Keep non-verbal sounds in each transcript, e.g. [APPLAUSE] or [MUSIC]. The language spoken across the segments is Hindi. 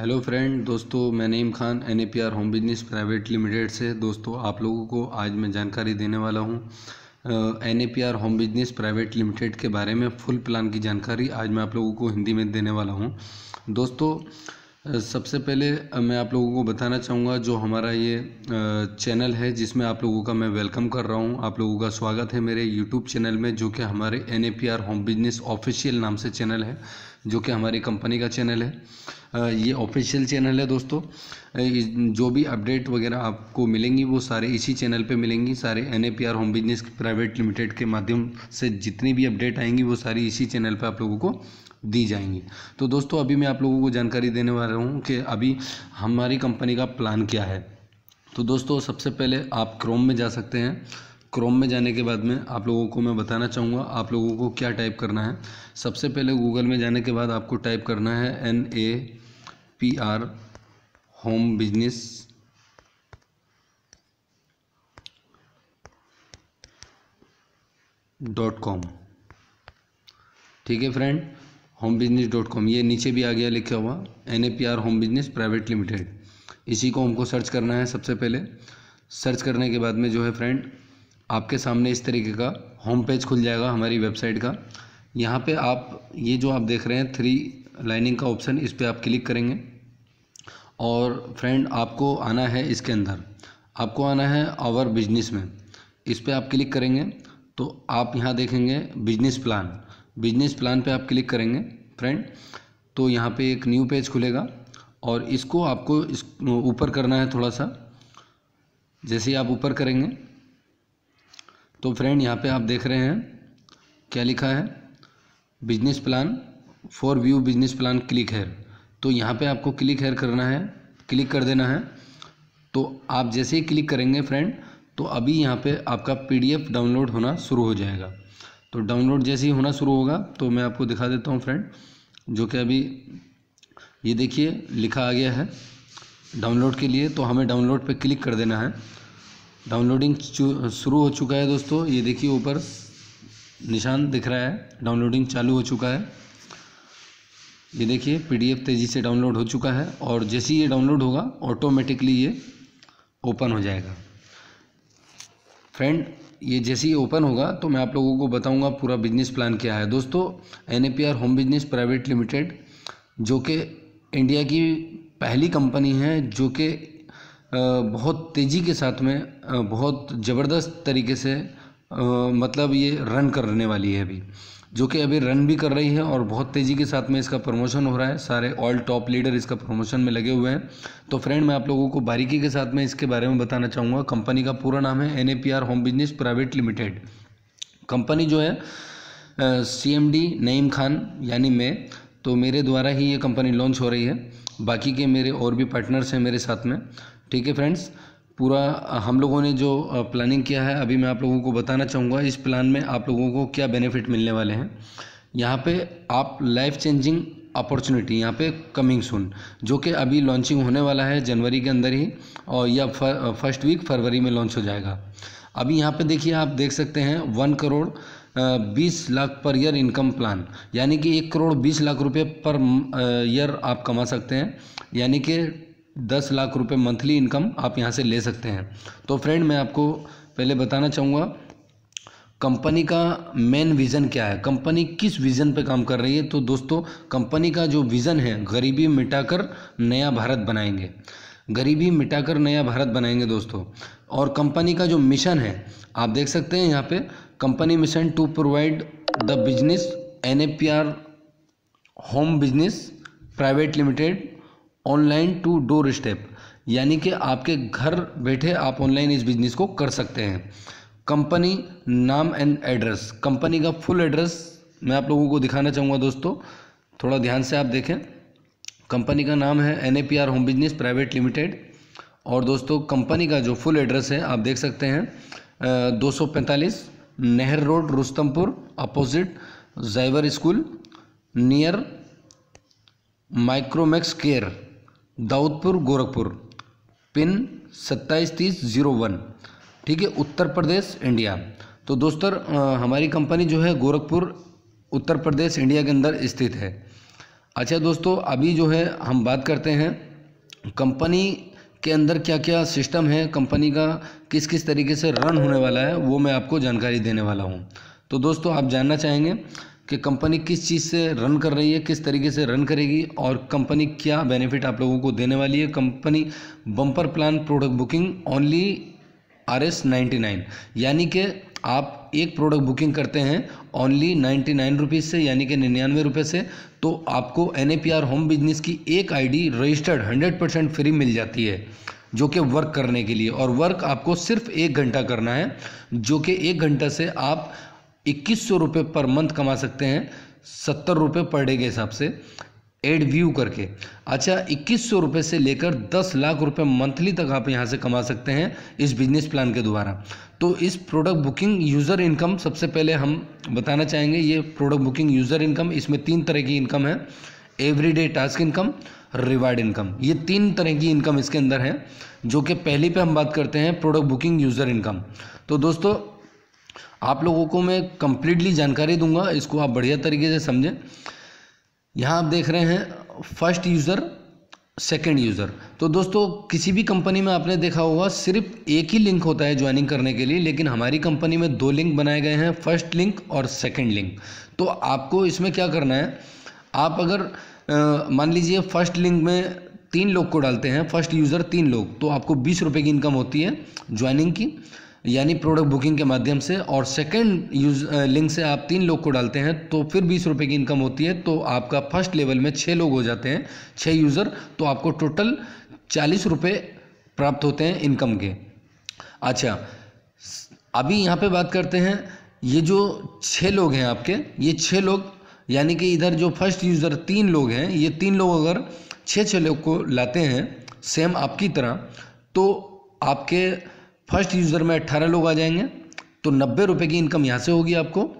हेलो फ्रेंड, दोस्तों, मैं Naeem Khan N A P R home business private limited से। दोस्तों, आप लोगों को आज मैं जानकारी देने वाला हूँ N A P R home business private limited के बारे में। फुल प्लान की जानकारी आज मैं आप लोगों को हिंदी में देने वाला हूँ। दोस्तों सबसे पहले मैं आप लोगों को बताना चाहूँगा जो हमारा ये चैनल है, जिसमें आप लोगों का मैं वेलकम कर रहा हूँ। आप लोगों का स्वागत है मेरे यूट्यूब चैनल में, जो कि हमारे N A P R home business official नाम से चैनल है। जो कि हमारी कंपनी का चैनल है। ये ऑफिशियल चैनल है दोस्तों। जो भी अपडेट वगैरह आपको मिलेंगी वो सारे इसी चैनल पे मिलेंगी। सारे N A P R home business private limited के माध्यम से जितनी भी अपडेट आएँगी वो सारी इसी चैनल पे आप लोगों को दी जाएँगी। तो दोस्तों, अभी मैं आप लोगों को जानकारी देने वाला हूँ कि अभी हमारी कंपनी का प्लान क्या है। तो दोस्तों, सबसे पहले आप क्रोम में जा सकते हैं। क्रोम में जाने के बाद में आप लोगों को मैं बताना चाहूँगा आप लोगों को क्या टाइप करना है। सबसे पहले गूगल में जाने के बाद आपको टाइप करना है N A P R home business dot com ठीक है friend home business dot com ये नीचे भी आ गया लिखा हुआ। N A P R home business private limited इसी को हमको सर्च करना है सबसे पहले। सर्च करने के बाद में जो है फ्रेंड आपके सामने इस तरीके का होम पेज खुल जाएगा, हमारी वेबसाइट का। यहाँ पे आप, ये जो आप देख रहे हैं थ्री लाइनिंग का ऑप्शन इस पर आप क्लिक करेंगे। और फ्रेंड आपको आना है इसके अंदर। आपको आना है आवर बिज़नेस में। इस पर आप क्लिक करेंगे तो आप यहाँ देखेंगे बिज़नेस प्लान बिज़नेस प्लान पे आप क्लिक करेंगे फ्रेंड तो यहाँ पे एक न्यू पेज खुलेगा। और इसको आपको इस, ऊपर करना है थोड़ा सा। जैसे ही आप ऊपर करेंगे तो फ्रेंड यहाँ पे आप देख रहे हैं, क्या लिखा है? Business plan for view business plan click here तो यहाँ पे आपको क्लिक हेयर करना है क्लिक कर देना है। तो आप जैसे ही क्लिक करेंगे फ्रेंड तो अभी यहाँ पे आपका पीडीएफ डाउनलोड होना शुरू हो जाएगा। तो डाउनलोड जैसे ही होना शुरू होगा तो मैं आपको दिखा देता हूँ फ्रेंड जो कि अभी ये देखिए, लिखा आ गया है। डाउनलोड के लिए तो हमें डाउनलोड पे क्लिक कर देना है। डाउनलोडिंग शुरू हो चुका है दोस्तों। ये देखिए ऊपर निशान दिख रहा है। डाउनलोडिंग चालू हो चुका है। ये देखिए, पीडीएफ तेज़ी से डाउनलोड हो चुका है और जैसे ही ये डाउनलोड होगा ऑटोमेटिकली ये ओपन हो जाएगा। फ्रेंड, ये जैसे ही ओपन होगा तो मैं आप लोगों को बताऊँगा पूरा बिज़नेस प्लान क्या है। दोस्तों NAPR home business private limited जो कि इंडिया की पहली कंपनी है, जो कि बहुत तेज़ी के साथ में बहुत ज़बरदस्त तरीके से मतलब ये रन करने वाली है अभी। जो कि अभी रन भी कर रही है और बहुत तेज़ी के साथ में इसका प्रमोशन हो रहा है। सारे ऑल टॉप लीडर इसका प्रमोशन में लगे हुए हैं। तो फ्रेंड मैं आप लोगों को बारीकी के साथ में इसके बारे में बताना चाहूँगा। कंपनी का पूरा नाम है N A P R home business private limited company जो है सी एम नईम खान, यानी मैं तो मेरे द्वारा ही ये कंपनी लॉन्च हो रही है। बाकी के मेरे और भी पार्टनर्स हैं मेरे साथ में। ठीक है फ्रेंड्स पूरा हम लोगों ने जो प्लानिंग किया है, अभी मैं आप लोगों को बताना चाहूँगा, इस प्लान में आप लोगों को क्या बेनिफिट मिलने वाले हैं। यहाँ पे आप लाइफ चेंजिंग अपॉर्चुनिटी यहाँ पे कमिंग सुन जो कि अभी लॉन्चिंग होने वाला है जनवरी के अंदर ही, और या फ़र्स्ट वीक फरवरी में लॉन्च हो जाएगा। अभी यहाँ पे देखिए आप देख सकते हैं वन करोड़ बीस lakh per year income plan यानी कि एक करोड़ बीस लाख रुपए पर ईयर आप कमा सकते हैं। यानी कि दस लाख रुपए मंथली इनकम आप यहाँ से ले सकते हैं। तो फ्रेंड मैं आपको पहले बताना चाहूँगा कंपनी का मेन विज़न क्या है? कंपनी किस विज़न पे काम कर रही है? तो दोस्तों कंपनी का जो विज़न है, गरीबी मिटाकर नया भारत बनाएँगे। गरीबी मिटाकर नया भारत बनाएँगे दोस्तों। और कंपनी का जो मिशन है, आप देख सकते हैं यहाँ पे company mission to provide the business N A P R home business private limited online to doorstep, यानी कि आपके घर बैठे आप ऑनलाइन इस बिज़नेस को कर सकते हैं। कंपनी नाम एंड एड्रेस। कंपनी का फुल एड्रेस मैं आप लोगों को दिखाना चाहूँगा दोस्तों। थोड़ा ध्यान से आप देखें। कंपनी का नाम है N A P R home business private limited. और दोस्तों, कंपनी का जो फुल एड्रेस है, आप देख सकते हैं दो सौ पैंतालीस नहर road, Rustampur, opposite जाइवर school, near Micromax care. Daudpur, Gorakhpur. Pin सत्ताईस तीस ज़ीरो वन। ठीक है, उत्तर प्रदेश, इंडिया। तो दोस्तों हमारी कंपनी जो है गोरखपुर, उत्तर प्रदेश, इंडिया के अंदर स्थित है। अच्छा दोस्तों, अभी जो है हम बात करते हैं, कंपनी के अंदर क्या क्या सिस्टम है, कंपनी का किस किस तरीके से रन होने वाला है, वो मैं आपको जानकारी देने वाला हूँ। तो दोस्तों, आप जानना चाहेंगे कि कंपनी किस चीज़ से रन कर रही है, किस तरीके से रन करेगी और कंपनी क्या बेनिफिट आप लोगों को देने वाली है। Company bumper plan product booking only R S ninety nine. यानी कि आप एक प्रोडक्ट बुकिंग करते हैं ओनली नाइन्टी नाइन रुपीज़ से, यानी कि निन्यानवे रुपये से तो आपको N A P R home business की एक ID registered hundred percent free मिल जाती है, जो कि वर्क करने के लिए। और वर्क आपको सिर्फ़ एक घंटा करना है, जो कि एक घंटा से आप इक्कीस सौ रुपये पर मंथ कमा सकते हैं, सत्तर रुपये पर डे के हिसाब से, एड व्यू करके। अच्छा इक्कीस सौ रुपये से लेकर दस लाख रुपए मंथली तक आप यहाँ से कमा सकते हैं इस बिज़नेस प्लान के द्वारा। तो इस प्रोडक्ट बुकिंग यूज़र इनकम सबसे पहले हम बताना चाहेंगे, ये प्रोडक्ट बुकिंग यूज़र इनकम इसमें तीन तरह की इनकम है। Every day task income reward income ये तीन तरह की इनकम इसके अंदर है, जो कि पहली पे हम बात करते हैं प्रोडक्ट बुकिंग यूज़र इनकम तो दोस्तों आप लोगों को मैं कंप्लीटली जानकारी दूँगा, इसको आप बढ़िया तरीके से समझें। यहाँ आप देख रहे हैं फ़र्स्ट यूज़र सेकेंड यूज़र तो दोस्तों, किसी भी कंपनी में आपने देखा होगा, सिर्फ़ एक ही लिंक होता है ज्वाइनिंग करने के लिए, लेकिन हमारी कंपनी में दो लिंक बनाए गए हैं फ़र्स्ट लिंक और सेकेंड लिंक तो आपको इसमें क्या करना है, आप अगर मान लीजिए फ़र्स्ट लिंक में तीन लोग को डालते हैं फ़र्स्ट यूज़र तीन लोग तो आपको बीस रुपये की इनकम होती है ज्वाइनिंग की। यानी प्रोडक्ट बुकिंग के माध्यम से और सेकंड यूज़ लिंक से आप तीन लोग को डालते हैं तो फिर बीस रुपये की इनकम होती है तो आपका फ़र्स्ट लेवल में छः लोग हो जाते हैं छः यूज़र तो आपको टोटल चालीस रुपये प्राप्त होते हैं इनकम के। अच्छा अभी यहाँ पे बात करते हैं, ये जो छः लोग हैं आपके, ये छः लोग, यानी कि इधर जो फ़र्स्ट यूज़र तीन लोग हैं, ये तीन लोग अगर छः छः लोग को लाते हैं सेम आपकी तरह तो आपके फ़र्स्ट यूज़र में अट्ठारह लोग आ जाएँगे तो नब्बे रुपये की इनकम यहाँ से होगी आपको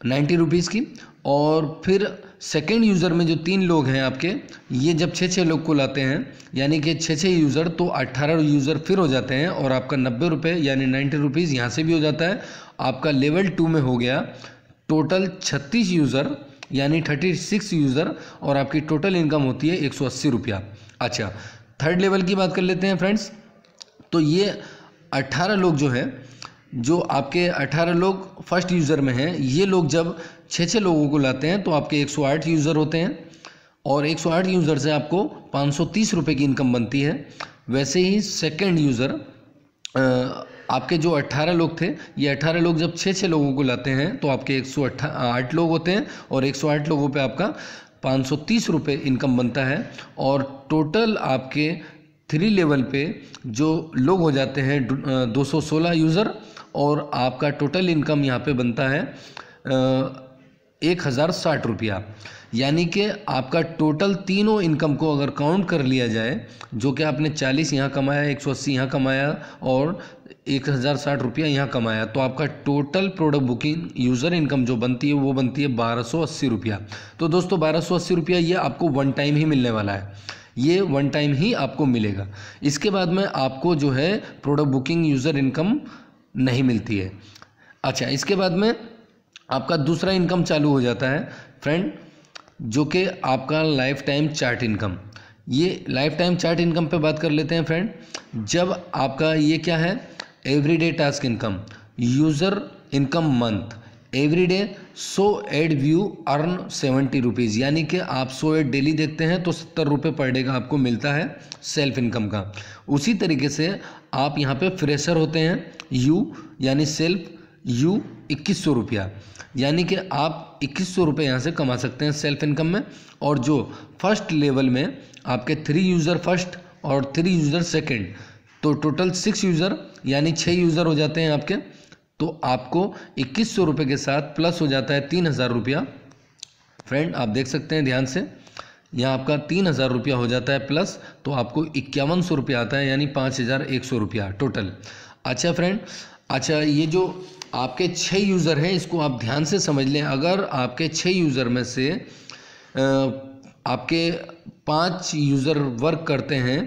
नाइन्टी रुपीज़ की। और फिर सेकेंड यूज़र में जो तीन लोग हैं आपके, ये जब छः छः लोग को लाते हैं, यानी कि छः छः यूज़र तो अट्ठारह यूज़र फिर हो जाते हैं और आपका नब्बे रुपये यानी नाइन्टी रुपीज़ यहाँ से भी हो जाता है। आपका लेवल टू में हो गया, टोटल छत्तीस यूज़र, यानी थर्टी सिक्स यूज़र, और आपकी टोटल इनकम होती है एक सौ अस्सी रुपया। अच्छा थर्ड लेवल की बात कर लेते हैं फ्रेंड्स तो ये अट्ठारह लोग जो है, जो आपके अट्ठारह लोग फ़र्स्ट यूज़र में हैं, ये लोग जब छः छः लोगों को लाते हैं तो आपके 108 यूज़र होते हैं और 108 यूज़र से आपको पाँच सौ की इनकम बनती है। वैसे ही सेकंड यूज़र आपके जो 18 लोग थे, ये 18 लोग जब छः छः लोगों को लाते हैं तो आपके एक सौ आठ लोग होते हैं और 108 लोगों पे आपका पाँच सौ तीस रुपये इनकम बनता है और टोटल आपके थ्री लेवल पे जो लोग हो जाते हैं 216 यूज़र और आपका टोटल इनकम यहाँ पे बनता है एक हज़ार साठ रुपया। यानी कि आपका टोटल तीनों इनकम को अगर काउंट कर लिया जाए, जो कि आपने चालीस यहाँ कमाया, एक सौ अस्सी यहाँ कमाया और एक हज़ार साठ रुपया यहाँ कमाया तो आपका total product booking user income जो बनती है, वो बनती है बारह सौ अस्सी रुपया। तो दोस्तों, बारह सौ अस्सी रुपया ये आपको वन टाइम ही मिलने वाला है। ये वन टाइम ही आपको मिलेगा। इसके बाद में आपको जो है प्रोडक्ट बुकिंग यूज़र इनकम नहीं मिलती है। अच्छा इसके बाद में आपका दूसरा इनकम चालू हो जाता है। फ्रेंड जो कि आपका लाइफ टाइम चार्ट इनकम ये लाइफ टाइम चार्ट इनकम पे बात कर लेते हैं फ्रेंड जब आपका ये क्या है? Everyday task income user income month every day so ad view earn seventy rupees, यानी कि आप सो एड डेली देखते हैं तो सत्तर रुपये पर डे का आपको मिलता है सेल्फ इनकम का। उसी तरीके से आप यहाँ पे फ्रेशर होते हैं, यू, यानी सेल्फ, यू, इक्कीस सौ रुपया। यानी कि आप इक्कीस सौ रुपये यहाँ से कमा सकते हैं सेल्फ इनकम में। और जो फ़र्स्ट लेवल में आपके थ्री यूज़र फ़र्स्ट और थ्री यूज़र सेकेंड तो टोटल सिक्स यूज़र, यानी छः यूज़र हो जाते हैं आपके। तो आपको इक्कीस सौ रुपये के साथ प्लस हो जाता है तीन हज़ार रुपया। फ्रेंड आप देख सकते हैं ध्यान से, यहाँ आपका तीन हज़ार रुपया हो जाता है प्लस तो आपको इक्यावन सौ रुपया आता है, यानी पाँच हज़ार एक सौ रुपया टोटल अच्छा फ्रेंड अच्छा ये जो आपके छः यूज़र हैं, इसको आप ध्यान से समझ लें। अगर आपके छः यूज़र में से आपके पाँच यूज़र वर्क करते हैं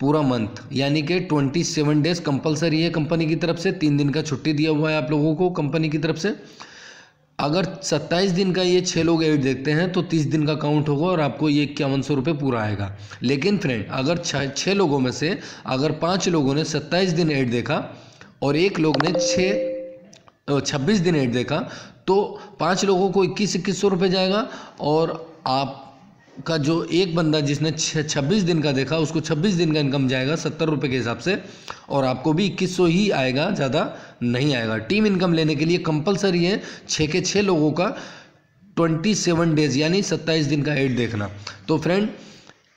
पूरा मंथ यानी कि ट्वेंटी सेवन डेज़ कंपलसरी है कंपनी की तरफ़ से, तीन दिन का छुट्टी दिया हुआ है आप लोगों को कंपनी की तरफ़ से। अगर सत्ताईस दिन का ये छः लोग एड देखते हैं तो तीस दिन का काउंट होगा और आपको ये इक्यावन सौ रुपये पूरा आएगा। लेकिन फ्रेंड अगर छः लोगों में से, अगर पाँच लोगों ने सत्ताईस दिन एड देखा और एक लोग ने छः छब्बीस दिन एड देखा तो पाँच लोगों को इक्कीस इक्कीस सौ रुपये जाएगा और आप का जो एक बंदा जिसने छब्बीस दिन का देखा, उसको छब्बीस दिन का इनकम जाएगा सत्तर रुपये के हिसाब से और आपको भी इक्कीस सौ ही आएगा, ज़्यादा नहीं आएगा। टीम इनकम लेने के लिए कंपलसरी है छः के छः लोगों का ट्वेंटी सेवन डेज़ यानी सत्ताईस दिन का एड देखना। तो फ्रेंड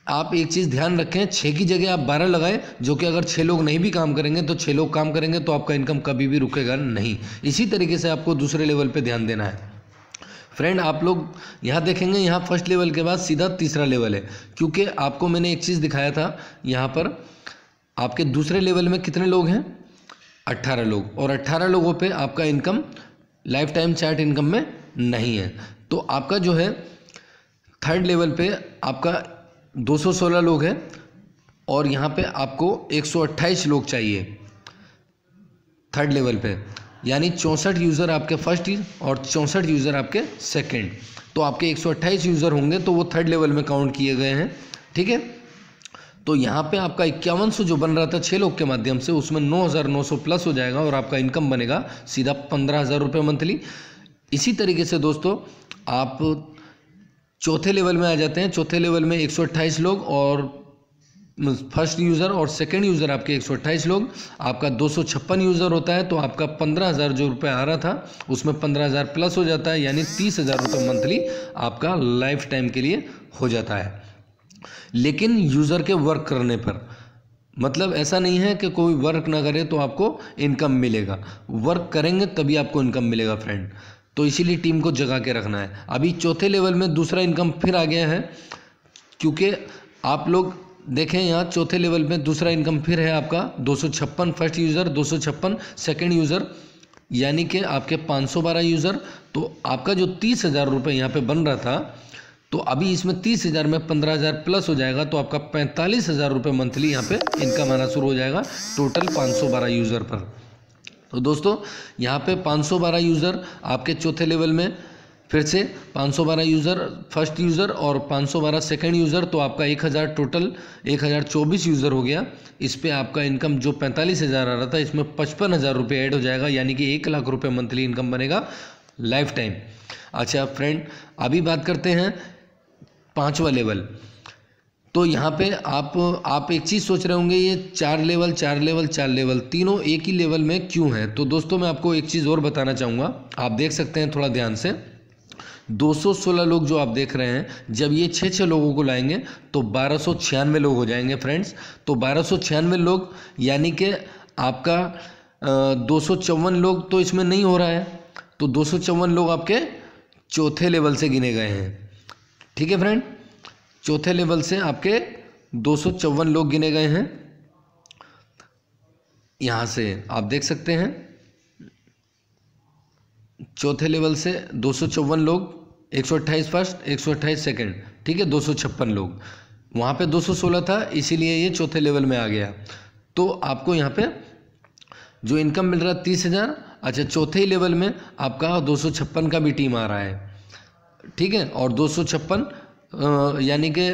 आप एक चीज़ ध्यान रखें छः की जगह आप बारह लगाएँ, जो कि अगर छः लोग नहीं भी काम करेंगे तो छः लोग काम करेंगे तो आपका इनकम कभी भी रुकेगा नहीं। इसी तरीके से आपको दूसरे लेवल पे ध्यान देना है। फ्रेंड आप लोग यहाँ देखेंगे, यहाँ फ़र्स्ट लेवल के बाद सीधा तीसरा लेवल है। क्योंकि आपको मैंने एक चीज़ दिखाया था, यहाँ पर आपके दूसरे लेवल में कितने लोग हैं? अट्ठारह लोग। और अट्ठारह लोगों पे आपका income life time chart income में नहीं है। तो आपका जो है थर्ड लेवल पे आपका 216 लोग हैं, और यहाँ पे आपको 128 लोग चाहिए थर्ड लेवल पे। यानी चौंसठ यूज़र आपके फ़र्स्ट और चौंसठ यूज़र आपके सेकंड तो आपके 128 यूज़र होंगे तो वो थर्ड लेवल में काउंट किए गए हैं, ठीक है? तो यहाँ पे आपका इक्यावन जो बन रहा था छः लोग के माध्यम से, उसमें नौ हज़ार नौ सौ प्लस हो जाएगा और आपका इनकम बनेगा सीधा पंद्रह हज़ार रुपये मंथली इसी तरीके से दोस्तों, आप चौथे लेवल में आ जाते हैं। चौथे लेवल में एक सौ अट्ठाईस लोग और फ़र्स्ट यूज़र और सेकंड यूज़र आपके एक लोग, आपका दो यूज़र होता है तो आपका पंद्रह हज़ार जो रुपये आ रहा था, उसमें पंद्रह हज़ार प्लस हो जाता है, यानी तीस हज़ार मंथली आपका लाइफ टाइम के लिए हो जाता है। लेकिन यूज़र के वर्क करने पर मतलब ऐसा नहीं है कि कोई वर्क ना करे तो आपको इनकम मिलेगा। वर्क करेंगे तभी आपको इनकम मिलेगा फ्रेंड तो इसीलिए टीम को जगा के रखना है। अभी चौथे लेवल में दूसरा इनकम फिर आ गया है, क्योंकि आप लोग देखें यहाँ चौथे लेवल में दूसरा इनकम फिर है आपका दो फ़र्स्ट यूज़र, दो सेकेंड यूज़र, यानी कि आपके 512 यूज़र। तो आपका जो तीस हज़ार रुपये यहाँ पे बन रहा था तो अभी इसमें तीस हज़ार में पंद्रह हज़ार प्लस हो जाएगा तो आपका पैंतालीस हज़ार रुपये मंथली यहाँ पे इनकम आना शुरू हो जाएगा टोटल पाँच सौ बारह यूज़र पर। तो दोस्तों, यहाँ पे पाँच सौ बारह यूज़र आपके चौथे लेवल में फिर से 512 यूज़र, फ़र्स्ट यूज़र और 512 सेकंड यूज़र तो आपका 1000 टोटल 1024 यूज़र हो गया। इस पर आपका इनकम जो पैंतालीस हज़ार आ रहा था, इसमें पचपन हज़ार रुपये ऐड हो जाएगा, यानी कि एक लाख रुपये मंथली इनकम बनेगा लाइफ टाइम। अच्छा फ्रेंड, अभी बात करते हैं पाँचवा लेवल। तो यहाँ पे आप आप एक चीज़ सोच रहे होंगे, ये चार लेवल चार लेवल चार लेवल, तीनों एक ही लेवल में क्यों हैं? तो दोस्तों, मैं आपको एक चीज़ और बताना चाहूँगा। आप देख सकते हैं थोड़ा ध्यान से। 216 लोग जो आप देख रहे हैं, जब ये छः छः लोगों को लाएँगे तो बारह लोग हो जाएँगे फ्रेंड्स तो बारह लोग, यानी कि आपका दो सौ चौवन लोग तो इसमें नहीं हो रहा है तो दो सौ चौवन लोग आपके चौथे लेवल से गिने गए हैं। ठीक है फ्रेंड चौथे लेवल से आपके दो सौ चौवन लोग गिने गए हैं। यहाँ से आप देख सकते हैं, चौथे लेवल से दो सौ चौवन लोग एक सौ अट्ठाईस फ़र्स्ट, एक सौ अट्ठाईस सेकेंड, ठीक है? दो सौ छप्पन लोग। वहाँ पे दो सौ सोलह था, इसीलिए ये चौथे लेवल में आ गया। तो आपको यहाँ पे जो इनकम मिल रहा है तीस हज़ार अच्छा चौथे ही लेवल में आपका दो सौ छप्पन का भी टीम आ रहा है, ठीक है? और दो सौ छप्पन यानी कि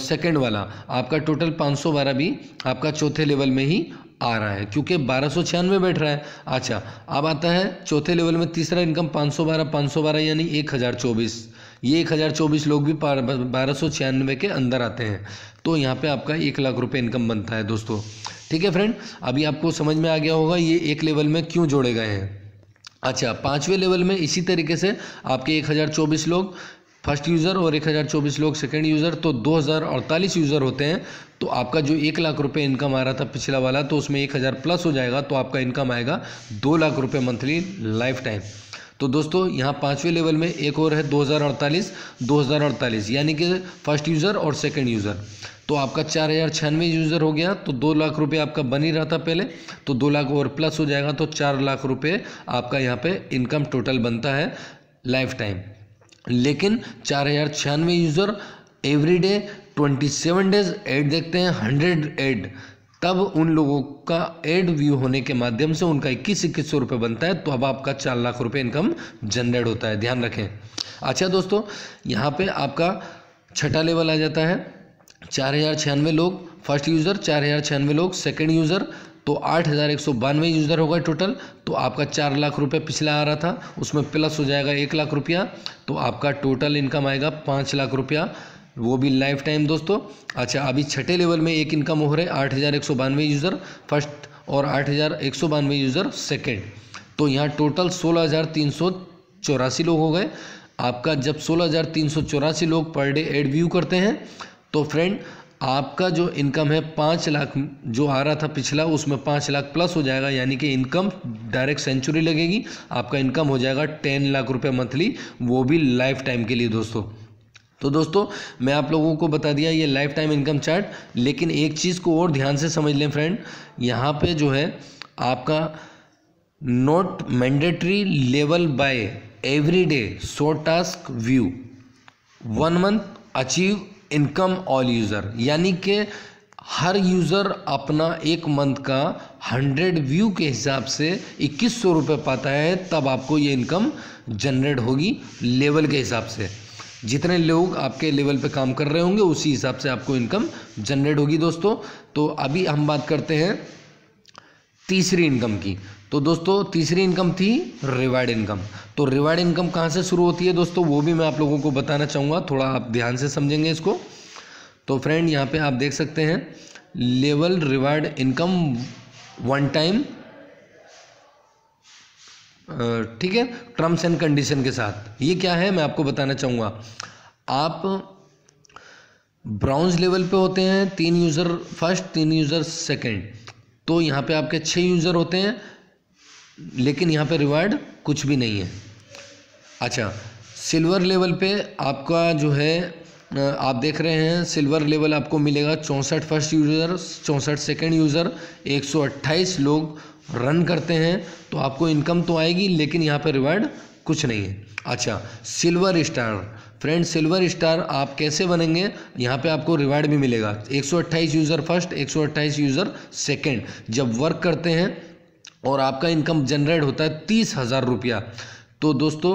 सेकेंड वाला, आपका टोटल पाँच सौ बारह भी आपका चौथे लेवल में ही आ रहा है, क्योंकि बारह सौ छियानवे बैठ रहा है। अच्छा अब आता है चौथे लेवल में तीसरा इनकम पाँच सौ बारह, पाँच सौ बारह यानी एक हज़ार चौबीस। ये एक हज़ार चौबीस लोग भी बारह सौ छियानवे के अंदर आते हैं। तो यहाँ पे आपका एक लाख रुपए इनकम बनता है दोस्तों। ठीक है फ्रेंड, अभी आपको समझ में आ गया होगा ये एक लेवल में क्यों जोड़े गए हैं। अच्छा पाँचवें लेवल में इसी तरीके से आपके एक हज़ार चौबीस लोग फ़र्स्ट यूज़र और एक हज़ार चौबीस लोग सेकेंड यूज़र तो दो हज़ार अड़तालीस यूज़र होते हैं। तो आपका जो एक लाख रुपए इनकम आ रहा था पिछला वाला तो उसमें एक हज़ार प्लस हो जाएगा तो आपका इनकम आएगा दो लाख रुपए मंथली लाइफ टाइम तो दोस्तों, यहाँ पाँचवें लेवल में एक और है, दो हज़ार अड़तालीस, दो हज़ार अड़तालीस, यानी कि फ़र्स्ट यूज़र और सेकेंड यूज़र तो आपका चार हज़ार छियानवे यूज़र हो गया तो दो लाख रुपए आपका बन ही रहा था पहले तो दो लाख और प्लस हो जाएगा तो चार लाख रुपए आपका यहाँ पे इनकम टोटल बनता है लाइफ टाइम लेकिन चार हज़ार छियानवे user every day twenty seven days ad देखते हैं हंड्रेड एड तब उन लोगों का एड व्यू होने के माध्यम से उनका इक्कीस इक्कीस सौ रुपये बनता है तो अब आपका चार लाख रुपये इनकम जनरेट होता है। ध्यान रखें। अच्छा दोस्तों, यहाँ पे आपका छठा लेवल आ जाता है। चार हज़ार छियानवे लोग फ़र्स्ट यूज़र चार हज़ार छियानवे लोग सेकेंड यूज़र तो आठ हज़ार एक सौ बानवे यूज़र होगा टोटल तो आपका चार लाख रुपए पिछला आ रहा था, उसमें प्लस हो जाएगा एक लाख रुपया तो आपका टोटल इनकम आएगा पाँच लाख रुपया। वो भी लाइफ टाइम दोस्तों। अच्छा अभी छठे लेवल में एक इनकम हो रहा आठ हज़ार एक सौ बानवे यूज़र फ़र्स्ट और आठ हज़ार एक सौ बानवे यूज़र सेकेंड तो यहाँ टोटल सोलह हज़ार तीन सौ चौरासी लोग हो गए। आपका जब सोलह हज़ार तीन सौ चौरासी लोग पर डे एड व्यू करते हैं तो फ्रेंड आपका जो इनकम है पाँच लाख, जो आ रहा था पिछला, उसमें पाँच लाख प्लस हो जाएगा, यानी कि इनकम डायरेक्ट सेंचुरी लगेगी। आपका इनकम हो जाएगा टेन लाख रुपये मंथली वो भी लाइफ टाइम के लिए दोस्तों। तो दोस्तों, मैं आप लोगों को बता दिया, ये लाइफ टाइम इनकम चार्ट लेकिन एक चीज़ को और ध्यान से समझ लें फ्रेंड यहाँ पे जो है, आपका note mandatory level by every day show task view one month achieve income all user यानी कि हर यूज़र अपना एक मंथ का हंड्रेड व्यू के हिसाब से इक्कीस सौ रुपये पाता है, तब आपको ये इनकम जनरेट होगी लेवल के हिसाब से। जितने लोग आपके लेवल पे काम कर रहे होंगे, उसी हिसाब से आपको इनकम जनरेट होगी दोस्तों। तो अभी हम बात करते हैं तीसरी इनकम की। तो दोस्तों, तीसरी इनकम थी रिवार्ड इनकम। तो रिवार्ड इनकम कहाँ से शुरू होती है दोस्तों, वो भी मैं आप लोगों को बताना चाहूँगा। थोड़ा आप ध्यान से समझेंगे इसको। तो फ्रेंड, यहाँ पे आप देख सकते हैं, level reward income one time ठीक है, टर्म्स एंड कंडीशन के साथ। ये क्या है, मैं आपको बताना चाहूँगा। आप ब्राउन्स लेवल पे होते हैं, तीन यूज़र फ़र्स्ट, तीन यूज़र सेकंड। तो यहाँ पे आपके छः यूज़र होते हैं लेकिन यहाँ पे रिवार्ड कुछ भी नहीं है। अच्छा सिल्वर लेवल पे आपका जो है आप देख रहे हैं सिल्वर लेवल आपको मिलेगा चौंसठ फ़र्स्ट यूज़र चौंसठ सेकेंड यूज़र 128 लोग रन करते हैं तो आपको इनकम तो आएगी, लेकिन यहाँ पर रिवार्ड कुछ नहीं है। अच्छा silver star friend silver star आप कैसे बनेंगे? यहाँ पे आपको रिवार्ड भी मिलेगा। 128 यूज़र फ़र्स्ट 128 यूज़र सेकेंड जब वर्क करते हैं और आपका इनकम जनरेट होता है तीस हज़ार रुपया। तो दोस्तों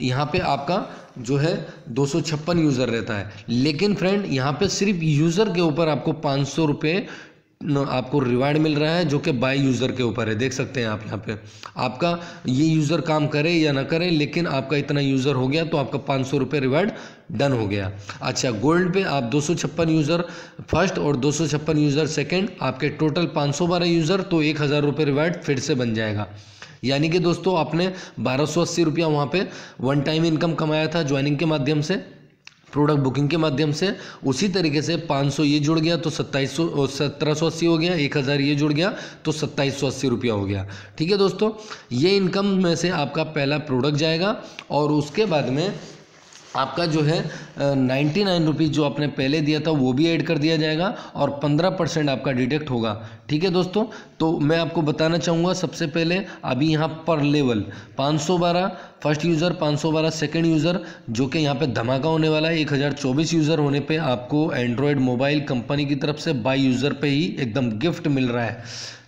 यहाँ पे आपका जो है दो सौ छप्पन यूज़र रहता है। लेकिन फ्रेंड, यहाँ पे सिर्फ़ यूज़र के ऊपर आपको पाँच सौ रुपये आपको रिवार्ड मिल रहा है जो कि बाई यूज़र के ऊपर है। देख सकते हैं आप यहाँ पे। आपका ये यूज़र काम करे या ना करे, लेकिन आपका इतना यूज़र हो गया तो आपका पाँच सौ रुपये रिवार्ड डन हो गया। अच्छा गोल्ड पे आप दो सौ छप्पन यूज़र फ़र्स्ट और दो सौ छप्पन यूज़र सेकेंड आपके टोटल पाँच सौ बारह यूज़र तो एक हज़ार रुपये रिवार्ड फिर से बन जाएगा। यानी कि दोस्तों, आपने बारह सौ अस्सी रुपया वहाँ पर वन टाइम इनकम कमाया था ज्वाइनिंग के माध्यम से। प्रोडक्ट बुकिंग के माध्यम से, उसी तरीके से 500 ये जुड़ गया तो सत्ताईस सौ सत्रह सौ अस्सी हो गया, एक हज़ार ये जुड़ गया तो सत्ताईस सौ अस्सी रुपया हो गया। ठीक है दोस्तों, ये इनकम में से आपका पहला प्रोडक्ट जाएगा और उसके बाद में आपका जो है नाइन्टी नाइन रुपीज़ जो आपने पहले दिया था, वो भी ऐड कर दिया जाएगा और पंद्रह परसेंट आपका डिडक्ट होगा। ठीक है दोस्तों? तो मैं आपको बताना चाहूँगा सबसे पहले, अभी यहाँ पर लेवल 512 फ़र्स्ट यूज़र, पाँच सौ बारह, सेकेंड यूज़र, जो कि यहाँ पे धमाका होने वाला है। 1024 यूज़र होने पे आपको एंड्रॉयड मोबाइल कंपनी की तरफ़ से बाई यूज़र पे ही एकदम गिफ्ट मिल रहा है।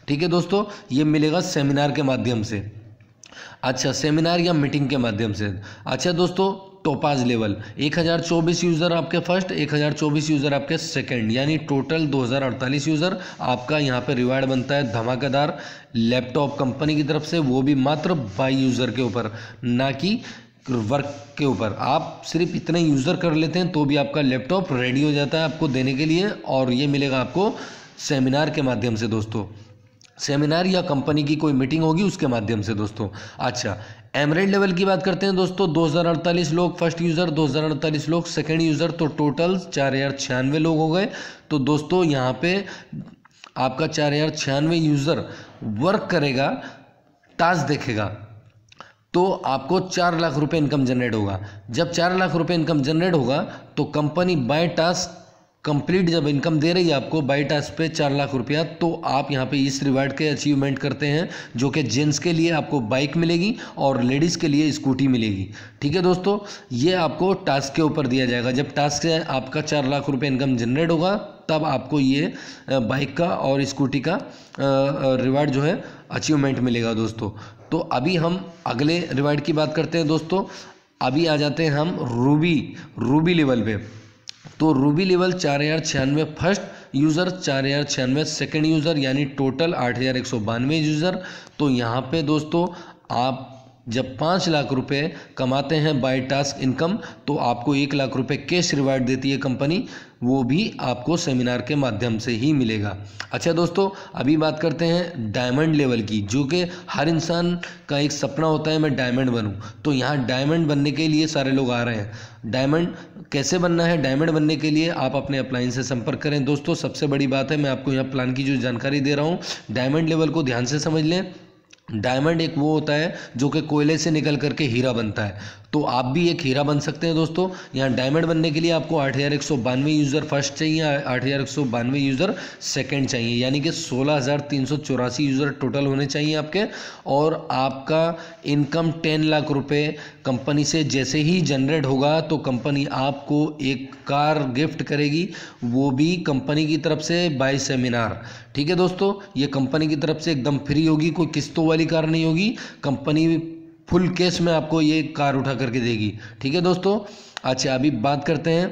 ठीक है दोस्तों? ये मिलेगा सेमिनार के माध्यम से। अच्छा सेमिनार या मीटिंग के माध्यम से। अच्छा दोस्तों टोपाज लेवल 1024 यूज़र आपके फ़र्स्ट 1024 यूज़र आपके सेकंड यानी टोटल 2048 यूज़र आपका यहाँ पे रिवार्ड बनता है धमाकेदार लैपटॉप कंपनी की तरफ़ से, वो भी मात्र बाई यूज़र के ऊपर, ना कि वर्क के ऊपर. आप सिर्फ़ इतने यूज़र कर लेते हैं तो भी आपका लैपटॉप रेडी हो जाता है आपको देने के लिए और ये मिलेगा आपको सेमिनार के माध्यम से दोस्तों. सेमिनार या कंपनी की कोई मीटिंग होगी उसके माध्यम से दोस्तों. अच्छा एमरेड लेवल की बात करते हैं दोस्तों, दो हज़ार अड़तालीस लोग फ़र्स्ट यूज़र दो हज़ार अड़तालीस लोग सेकेंड यूज़र तो टोटल चार हज़ार छियानवे लोग हो गए। तो दोस्तों, यहाँ पे आपका चार हज़ार छियानवे यूज़र वर्क करेगा टास्क देखेगा। तो आपको चार लाख रुपए इनकम जनरेट होगा। जब चार लाख रुपए इनकम जनरेट होगा तो कंपनी बाय टास्क कंप्लीट जब इनकम दे रही है आपको बाई टास्क पे चार लाख रुपया तो आप यहाँ पे इस रिवार्ड के अचीवमेंट करते हैं, जो कि जेंट्स के लिए आपको बाइक मिलेगी और लेडीज़ के लिए स्कूटी मिलेगी। ठीक है दोस्तों? ये आपको टास्क के ऊपर दिया जाएगा। जब टास्क से आपका चार लाख रुपये इनकम जनरेट होगा, तब आपको ये बाइक का और स्कूटी का रिवार्ड जो है अचीवमेंट मिलेगा दोस्तों। तो अभी हम अगले रिवार्ड की बात करते हैं दोस्तों। अभी आ जाते हैं हम रूबी रूबी लेवल पे। तो रूबी लेवल चार हज़ार छियानवे, फ़र्स्ट यूज़र चार हज़ार छियानवे, सेकेंड यूज़र यानी टोटल आठ हज़ार एक सौ बानवे यूज़र। तो यहाँ पे दोस्तों, आप जब पाँच लाख रुपए कमाते हैं बाय टास्क इनकम तो आपको एक लाख रुपए कैश रिवार्ड देती है कंपनी, वो भी आपको सेमिनार के माध्यम से ही मिलेगा। अच्छा दोस्तों, अभी बात करते हैं डायमंड लेवल की, जो कि हर इंसान का एक सपना होता है, मैं डायमंड बनूं। तो यहाँ डायमंड बनने के लिए सारे लोग आ रहे हैं। डायमंड कैसे बनना है डायमंड बनने के लिए आप अपने अप्लाइंस से संपर्क करें। दोस्तों, सबसे बड़ी बात है, मैं आपको यहाँ प्लान की जो जानकारी दे रहा हूँ डायमंड लेवल को ध्यान से समझ लें। डायमंड एक वो होता है, जो कि कोयले से निकल करके हीरा बनता है। तो आप भी एक हीरा बन सकते हैं दोस्तों। यहाँ डायमंड बनने के लिए आपको आठ हज़ार एक सौ बानवे यूज़र फ़र्स्ट चाहिए, आठ हज़ार एक सौ बानवे यूज़र सेकेंड चाहिए। यानी कि सोलह हज़ार तीन सौ चौरासी यूज़र टोटल होने चाहिए आपके। और आपका इनकम टेन लाख रुपए कंपनी से जैसे ही जनरेट होगा तो कंपनी आपको एक कार गिफ्ट करेगी। वो भी कंपनी की तरफ़ से बाय सेमिनार ठीक है दोस्तों? ये कंपनी की तरफ़ से एकदम फ्री होगी, कोई किस्तों वाली कार नहीं होगी। कंपनी फुल केस में आपको ये कार उठा करके देगी। ठीक है दोस्तों? अच्छा अभी बात करते हैं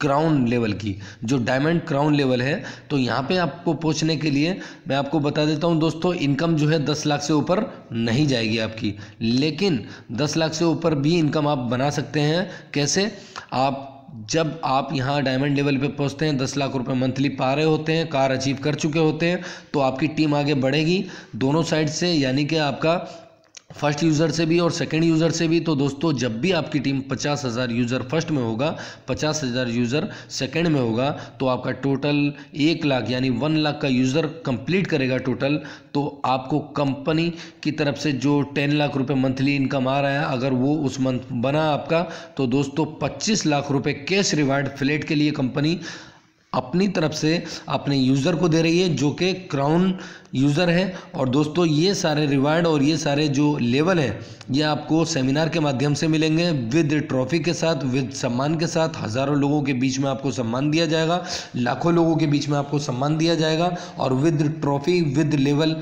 क्राउन लेवल की। जो डायमंड क्राउन लेवल है तो यहाँ पे आपको पहुँचने के लिए मैं आपको बता देता हूँ दोस्तों इनकम जो है दस लाख से ऊपर नहीं जाएगी आपकी। लेकिन दस लाख से ऊपर भी इनकम आप बना सकते हैं। कैसे? आप, जब आप यहाँ डायमंड लेवल पे पहुँचते हैं, दस लाख रुपए मंथली पा रहे होते हैं कार अचीव कर चुके होते हैं तो आपकी टीम आगे बढ़ेगी। दोनों साइड से, यानी कि आपका फ़र्स्ट यूज़र से भी और सेकंड यूज़र से भी तो दोस्तों, जब भी आपकी टीम पचास हज़ार यूज़र फ़र्स्ट में होगा, पचास हज़ार यूज़र सेकंड में होगा तो आपका टोटल एक लाख, यानी वन लाख का यूज़र कंप्लीट करेगा टोटल तो आपको कंपनी की तरफ़ से जो टेन लाख रुपए मंथली इनकम आ रहा है, अगर वो उस मंथ बना आपका तो दोस्तों, पच्चीस लाख रुपये कैश रिवार्ड फ्लेट के लिए कंपनी अपनी तरफ़ से अपने यूज़र को दे रही है, जो कि क्राउन यूज़र है। और दोस्तों, ये सारे रिवार्ड और ये सारे जो लेवल हैं, ये आपको सेमिनार के माध्यम से मिलेंगे विद ट्रॉफी के साथ, विद सम्मान के साथ। हज़ारों लोगों के बीच में आपको सम्मान दिया जाएगा, लाखों लोगों के बीच में आपको सम्मान दिया जाएगा और with trophy, with level,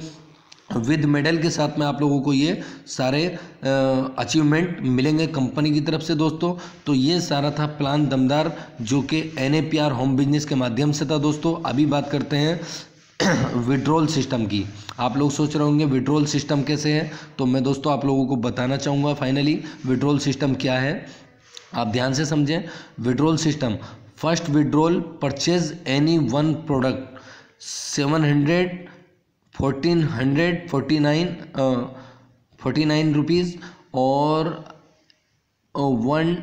with medal के साथ में आप लोगों को ये सारे अचीवमेंट मिलेंगे कंपनी की तरफ़ से दोस्तों। तो ये सारा था प्लान दमदार, जो कि एनएपीआर होम बिज़नेस के माध्यम से था दोस्तों। अभी बात करते हैं विड्रॉल सिस्टम की। आप लोग सोच रहे होंगे, विड्रॉल सिस्टम कैसे है? तो मैं दोस्तों आप लोगों को बताना चाहूँगा फाइनली विड्रॉल सिस्टम क्या है। आप ध्यान से समझें, withdrawal system first withdrawal purchase any one product seven hundred fourteen hundred forty nine forty nine rupees और one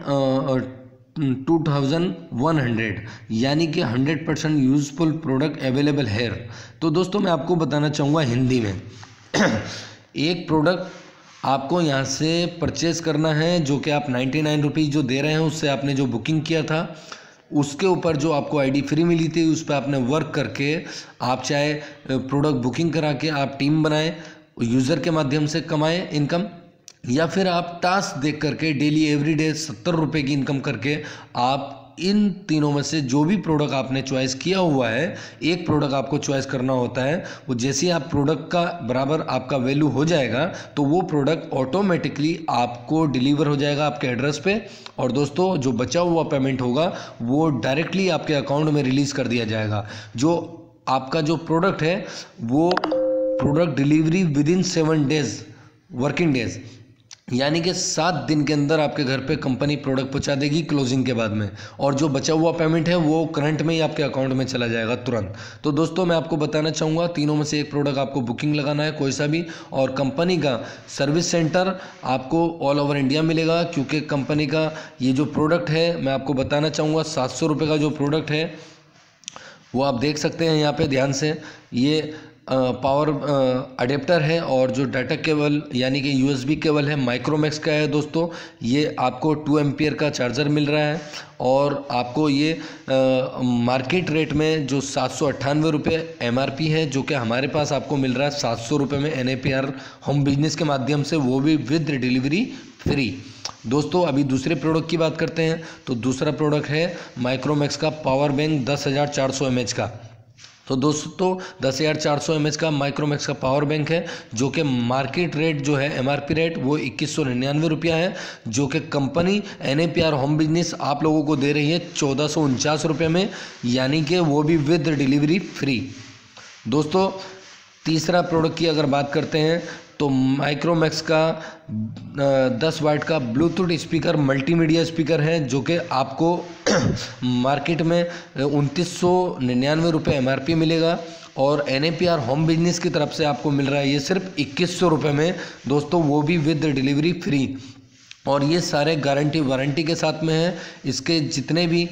two thousand one hundred यानी कि hundred percent useful product available है तो दोस्तों, मैं आपको बताना चाहूँगा हिंदी में। [CLEARS THROAT] एक प्रोडक्ट आपको यहाँ से परचेज़ करना है, जो कि आप नाइन्टी नाइन रुपीज़ जो दे रहे हैं, उससे आपने जो बुकिंग किया था, उसके ऊपर जो आपको आईडी फ्री मिली थी, उस पर आपने वर्क करके आप चाहे प्रोडक्ट बुकिंग करा के आप टीम बनाएँ यूज़र के माध्यम से कमाएँ इनकम या फिर आप टास्क देख करके, डेली एवरी डे सत्तर रुपये की इनकम करके आप इन तीनों में से जो भी प्रोडक्ट आपने चॉइस किया हुआ है, एक प्रोडक्ट आपको चॉइस करना होता है, वो जैसे ही आप प्रोडक्ट का बराबर आपका वैल्यू हो जाएगा तो वो प्रोडक्ट ऑटोमेटिकली आपको डिलीवर हो जाएगा आपके एड्रेस पे। और दोस्तों, जो बचा हुआ पेमेंट होगा, वो डायरेक्टली आपके अकाउंट में रिलीज़ कर दिया जाएगा। जो आपका जो प्रोडक्ट है, वो product delivery within seven days, working days यानी कि सात दिन के अंदर आपके घर पे कंपनी प्रोडक्ट पहुँचा देगी क्लोजिंग के बाद में। और जो बचा हुआ पेमेंट है, वो करंट में ही आपके अकाउंट में चला जाएगा तुरंत। तो दोस्तों, मैं आपको बताना चाहूँगा, तीनों में से एक प्रोडक्ट आपको बुकिंग लगाना है कोई सा भी। और कंपनी का सर्विस सेंटर आपको ऑल ओवर इंडिया मिलेगा, क्योंकि कंपनी का ये जो प्रोडक्ट है, मैं आपको बताना चाहूँगा, सात सौ का जो प्रोडक्ट है, वो आप देख सकते हैं यहाँ पर ध्यान से। ये पावर अडेप्टर है और जो डाटा केबल यानी कि यूएसबी केबल है माइक्रोमैक्स का है दोस्तों। ये आपको टू एम्पियर का चार्जर मिल रहा है और आपको ये मार्केट रेट में जो सात सौ अट्ठानवे रुपये एम है, जो कि हमारे पास आपको मिल रहा है सात सौ रुपये में एनएपीआर होम बिज़नेस के माध्यम से, वो भी विद डिलीवरी फ्री दोस्तों, अभी दूसरे प्रोडक्ट की बात करते हैं तो दूसरा प्रोडक्ट है माइक्रोमैक्स का पावर बैंक दस हज़ार चार सौ एम का। तो दोस्तों, दस हज़ार चार सौ एम का माइक्रोमैक्स का पावर बैंक है, जो कि मार्केट रेट जो है एमआरपी रेट वो इक्कीस सौ निन्यानवे रुपया है, जो कि कंपनी एनएपीआर होम बिज़नेस आप लोगों को दे रही है चौदह सौ उनचास रुपये में, यानी कि वो भी विद डिलीवरी फ्री दोस्तों, तीसरा प्रोडक्ट की अगर बात करते हैं तो माइक्रोमैक्स का दस वाट का ब्लूटूथ स्पीकर मल्टीमीडिया स्पीकर है, जो कि आपको [CLEARS THROAT] मार्केट में उनतीस सौ निन्यानवे रुपये एम मिलेगा और एनएपीआर होम बिज़नेस की तरफ़ से आपको मिल रहा है। ये सिर्फ़ इक्कीस सौ रुपये में। दोस्तों, वो भी विद डिलीवरी फ्री और ये सारे गारंटी वारंटी के साथ में है। इसके जितने भी आ,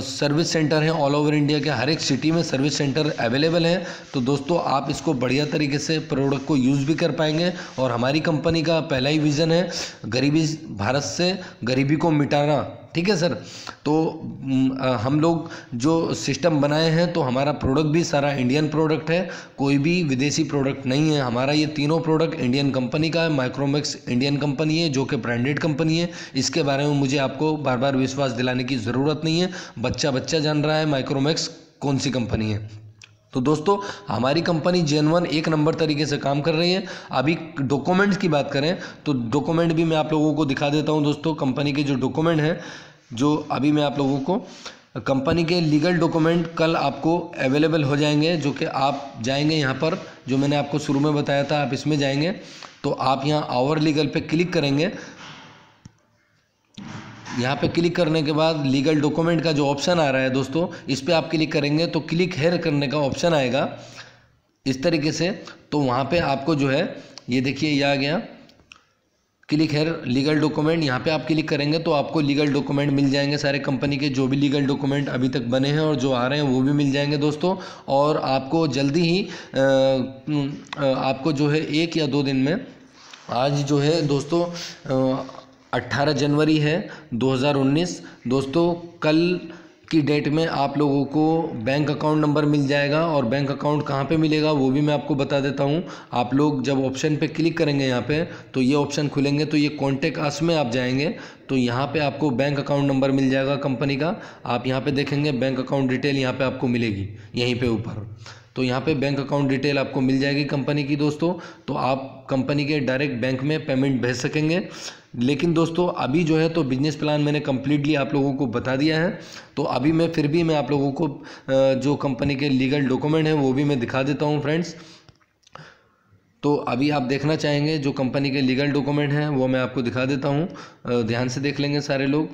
सर्विस सेंटर हैं ऑल ओवर इंडिया के हर एक सिटी में सर्विस सेंटर अवेलेबल हैं। तो दोस्तों आप इसको बढ़िया तरीके से प्रोडक्ट को यूज़ भी कर पाएँगे। और हमारी कंपनी का पहला ही विज़न है गरीबी भारत से गरीबी को मिटाना। ठीक है, सर? तो हम लोग जो सिस्टम बनाए हैं तो हमारा प्रोडक्ट भी सारा इंडियन प्रोडक्ट है, कोई भी विदेशी प्रोडक्ट नहीं है। हमारा ये तीनों प्रोडक्ट इंडियन कंपनी का है माइक्रोमैक्स इंडियन कंपनी है, जो कि ब्रांडेड कंपनी है। इसके बारे में मुझे आपको बार बार विश्वास दिलाने की ज़रूरत नहीं है। बच्चा बच्चा जान रहा है माइक्रोमैक्स कौन सी कंपनी है? तो दोस्तों, हमारी कंपनी जेन वन एक नंबर तरीके से काम कर रही है। अभी डॉक्यूमेंट्स की बात करें तो डॉक्यूमेंट भी मैं आप लोगों को दिखा देता हूँ दोस्तों। कंपनी के जो डॉक्यूमेंट हैं जो अभी मैं आप लोगों को कंपनी के लीगल डॉक्यूमेंट कल आपको अवेलेबल हो जाएँगे, जो कि आप जाएँगे यहाँ पर, जो मैंने आपको शुरू में बताया था, आप इसमें जाएँगे तो आप यहाँ आवर लीगल पे क्लिक करेंगे। यहाँ पे क्लिक करने के बाद लीगल डॉक्यूमेंट का जो ऑप्शन आ रहा है दोस्तों, इस पर आप क्लिक करेंगे तो क्लिक हेयर करने का ऑप्शन आएगा। इस तरीके से तो वहाँ पे आपको जो है, ये देखिए, ये आ गया। क्लिक हेयर लीगल डॉक्यूमेंट यहाँ पे आप क्लिक करेंगे तो आपको लीगल डॉक्यूमेंट मिल जाएँगे सारे कंपनी के, जो भी लीगल डॉक्यूमेंट अभी तक बने हैं और जो आ रहे हैं, वो भी मिल जाएँगे दोस्तों। और आपको जल्दी ही आपको जो है एक या दो दिन में, आज जो है दोस्तों 18 जनवरी है 2019 दोस्तों, कल की डेट में आप लोगों को बैंक अकाउंट नंबर मिल जाएगा और बैंक अकाउंट कहाँ पे मिलेगा वो भी मैं आपको बता देता हूँ। आप लोग जब ऑप्शन पे क्लिक करेंगे यहाँ पे तो ये ऑप्शन खुलेंगे तो ये कॉन्टेक्ट अस में आप जाएँगे। तो यहाँ पे आपको बैंक अकाउंट नंबर मिल जाएगा कंपनी का। आप यहाँ पे देखेंगे बैंक अकाउंट डिटेल यहाँ पे आपको मिलेगी, यहीं पे ऊपर। तो यहाँ पे बैंक अकाउंट डिटेल आपको मिल जाएगी कंपनी की दोस्तों। तो आप कंपनी के डायरेक्ट बैंक में पेमेंट भेज सकेंगे। लेकिन दोस्तों, अभी जो है तो बिज़नेस प्लान मैंने कम्प्लीटली आप लोगों को बता दिया है। तो अभी मैं फिर भी मैं आप लोगों को जो कंपनी के लीगल डॉक्यूमेंट हैं, वो भी मैं दिखा देता हूँ फ्रेंड्स तो अभी आप देखना चाहेंगे, जो कंपनी के लीगल डॉक्यूमेंट हैं, वो मैं आपको दिखा देता हूँ। ध्यान से देख लेंगे सारे लोग।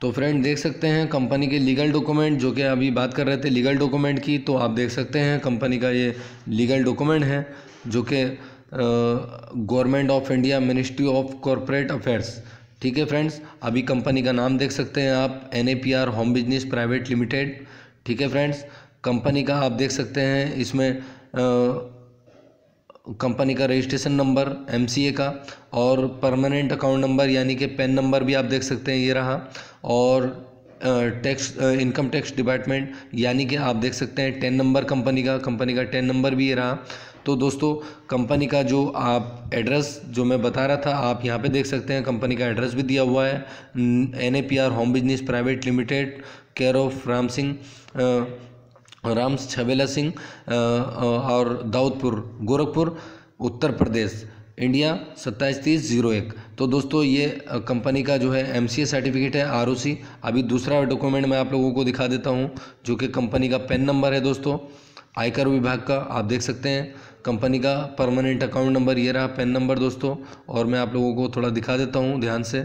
तो फ्रेंड देख सकते हैं कंपनी के लीगल डॉक्यूमेंट जो कि अभी बात कर रहे थे लीगल डॉक्यूमेंट की तो आप देख सकते हैं कंपनी का ये लीगल डॉक्यूमेंट है, जो कि government of India, ministry of corporate affairs. ठीक है फ्रेंड्स? अभी कंपनी का नाम देख सकते हैं आप N A P R home business private limited ठीक है फ्रेंड्स? कंपनी का आप देख सकते हैं, इसमें कंपनी का रजिस्ट्रेशन नंबर एमसीए का, और परमानेंट अकाउंट नंबर यानी कि पेन नंबर भी आप देख सकते हैं, ये रहा। और टैक्स इनकम टैक्स डिपार्टमेंट यानी कि आप देख सकते हैं टेन नंबर कंपनी का कंपनी का टेन नंबर भी ये रहा। तो दोस्तों कंपनी का जो आप एड्रेस जो मैं बता रहा था, आप यहाँ पे देख सकते हैं कंपनी का एड्रेस भी दिया हुआ है। N A P R home business private limited care of Ram Singh Ram Chhabela Singh और दाऊदपुर, गोरखपुर, उत्तर प्रदेश इंडिया सत्ताईस तीस ज़ीरो एक। तो दोस्तों, ये कंपनी का जो है एम सर्टिफिकेट है आरओसी अभी दूसरा डॉक्यूमेंट मैं आप लोगों को दिखा देता हूँ, जो कि कंपनी का पेन नंबर है दोस्तों, आयकर विभाग का, आप देख सकते हैं। कंपनी का परमानेंट अकाउंट नंबर, ये रहा पेन नंबर दोस्तों, और मैं आप लोगों को थोड़ा दिखा देता हूँ ध्यान से।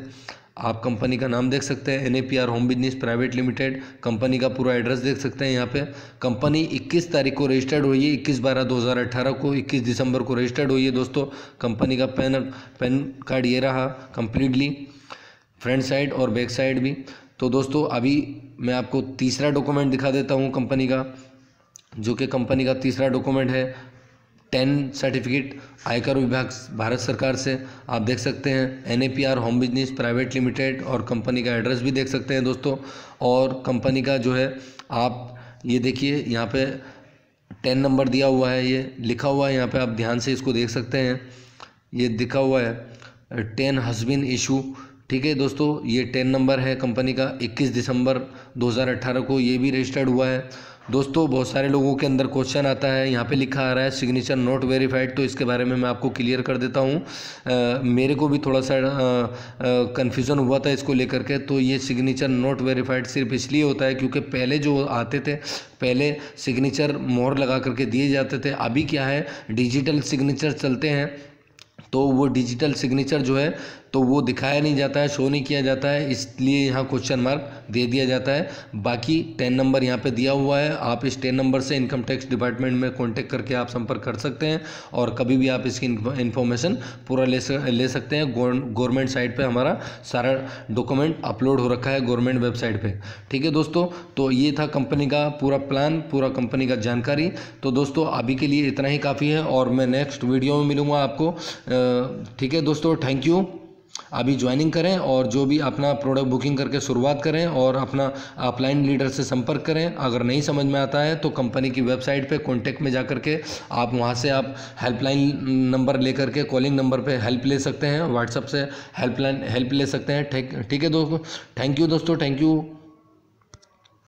आप कंपनी का नाम देख सकते हैं N A P R home business private limited, company का पूरा एड्रेस देख सकते हैं यहाँ पे। कंपनी 21 तारीख को रजिस्टर्ड हुई है 21 बारह 2018 को 21 दिसंबर को रजिस्टर्ड हुई है दोस्तों। कंपनी का पेन पेन कार्ड ये रहा कम्प्लीटली फ्रंट साइड और बैक साइड भी। तो दोस्तों, अभी मैं आपको तीसरा डॉक्यूमेंट दिखा देता हूँ कंपनी का, जो कि कंपनी का तीसरा डॉक्यूमेंट है। टेन सर्टिफिकेट आयकर विभाग भारत सरकार से आप देख सकते हैं। N A P R home business private limited और कंपनी का एड्रेस भी देख सकते हैं दोस्तों। और कंपनी का जो है, आप ये देखिए, यहाँ पे टेन नंबर दिया हुआ है ये, लिखा हुआ है, यहाँ पे आप ध्यान से इसको देख सकते हैं। ये दिखा हुआ है, टेन हसबिन इशू, ठीक है दोस्तों, ये टेन नंबर है कंपनी का 21 दिसंबर 2018 को ये भी रजिस्टर्ड हुआ है। दोस्तों, बहुत सारे लोगों के अंदर क्वेश्चन आता है, यहाँ पे लिखा आ रहा है सिग्नेचर नॉट वेरीफाइड तो इसके बारे में मैं आपको क्लियर कर देता हूँ। मेरे को भी थोड़ा सा कन्फ्यूज़न हुआ था इसको लेकर के तो ये सिग्नेचर नॉट वेरीफाइड सिर्फ़ इसलिए होता है क्योंकि पहले जो आते थे, पहले सिग्नेचर मोहर लगा करके दिए जाते थे। अभी क्या है डिजिटल सिग्नेचर चलते हैं। तो वो डिजिटल सिग्नेचर जो है तो वो दिखाया नहीं जाता है शो नहीं किया जाता है, इसलिए यहाँ क्वेश्चन मार्क दे दिया जाता है। बाकी टेन नंबर यहाँ पे दिया हुआ है, आप इस टेन नंबर से इनकम टैक्स डिपार्टमेंट में कांटेक्ट करके आप संपर्क कर सकते हैं और कभी भी आप इसकी इन्फॉर्मेशन पूरा ले ले सकते हैं। गवर्नमेंट साइट पर हमारा सारा डॉक्यूमेंट अपलोड हो रखा है गवर्नमेंट वेबसाइट पर ठीक है दोस्तों तो ये था कंपनी का पूरा प्लान पूरा कंपनी का जानकारी। तो दोस्तों, अभी के लिए इतना ही काफ़ी है और मैं नेक्स्ट वीडियो में मिलूँगा आपको। ठीक है दोस्तों थैंक यू अभी ज्वाइनिंग करें और जो भी अपना प्रोडक्ट बुकिंग करके शुरुआत करें और अपना अपलाइन लीडर से संपर्क करें। अगर नहीं समझ में आता है तो कंपनी की वेबसाइट पे कांटेक्ट में जा कर के आप वहाँ से आप हेल्पलाइन नंबर लेकर के कॉलिंग नंबर पे हेल्प ले सकते हैं व्हाट्सअप से हेल्पलाइन हेल्प ले सकते हैं। ठीक है दोस्तों? थैंक यू दोस्तों थैंक यू